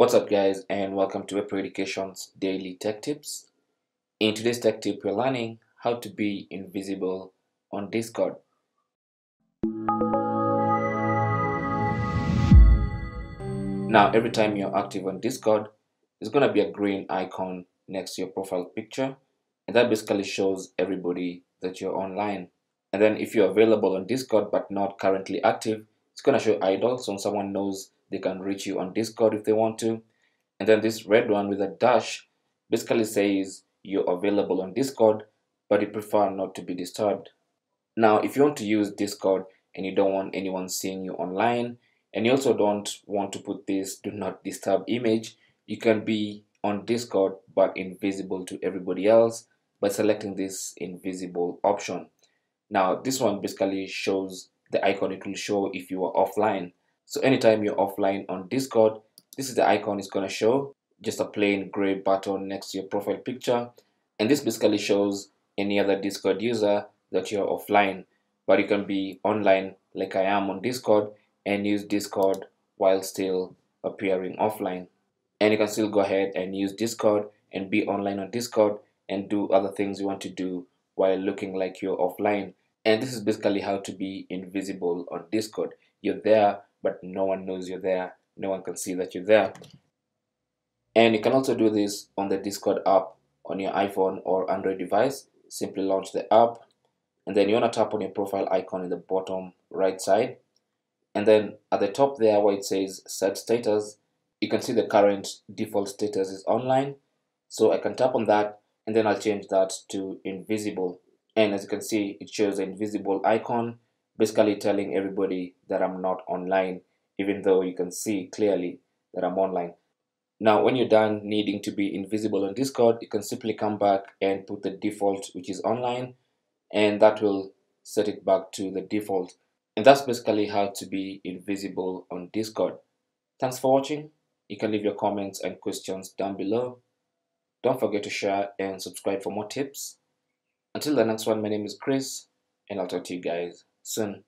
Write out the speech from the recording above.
What's up guys and welcome to WebPro Education's Daily Tech Tips. In today's tech tip we're learning how to be invisible on Discord. Now every time you're active on Discord there's gonna be a green icon next to your profile picture and that basically shows everybody that you're online. And then if you're available on Discord but not currently active it's gonna show idle so someone knows they can reach you on Discord if they want to. And then this red one with a dash basically says you're available on Discord, but you prefer not to be disturbed. Now, if you want to use Discord and you don't want anyone seeing you online, and you also don't want to put this do not disturb image, you can be on Discord but invisible to everybody else by selecting this invisible option. Now, this one basically shows the icon it will show if you are offline. So anytime you're offline on Discord, this is the icon it's going to show, just a plain gray button next to your profile picture. And this basically shows any other Discord user that you're offline. But you can be online like I am on Discord and use Discord while still appearing offline. And you can still go ahead and use Discord and be online on Discord and do other things you want to do while looking like you're offline. And this is basically how to be invisible on Discord. You're there but no one knows you're there. No one can see that you're there. And you can also do this on the Discord app on your iPhone or Android device. Simply launch the app and then you want to tap on your profile icon in the bottom right side. And then at the top there where it says set status, you can see the current default status is online. So I can tap on that and then I'll change that to invisible. And as you can see, it shows an invisible icon basically telling everybody that I'm not online, even though you can see clearly that I'm online. Now, when you're done needing to be invisible on Discord, you can simply come back and put the default, which is online, and that will set it back to the default. And that's basically how to be invisible on Discord. Thanks for watching. You can leave your comments and questions down below. Don't forget to share and subscribe for more tips. Until the next one, my name is Chris, and I'll talk to you guys soon.